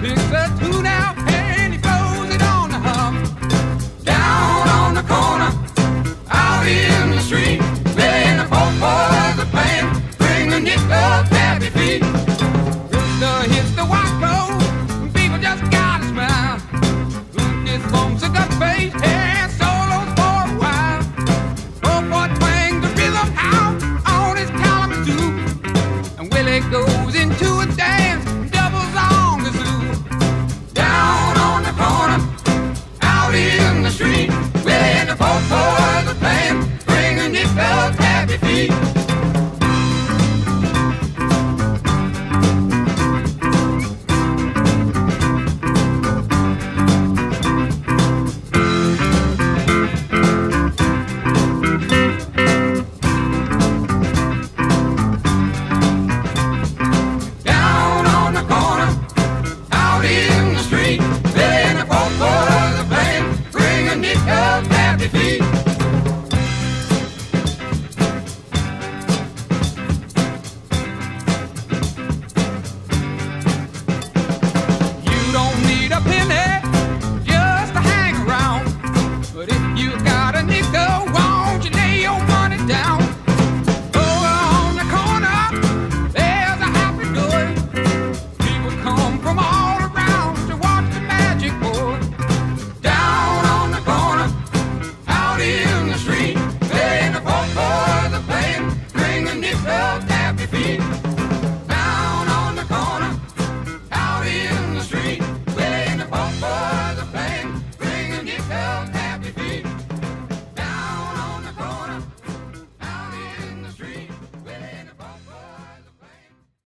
Picks a two now and he throws it on the. Down on the corner, out in the street, the are playing, bring the feet. Hits the white people just gotta smile. Solos for a while. Twang the rhythm out on his and Willie goes into a dance. Nickel happy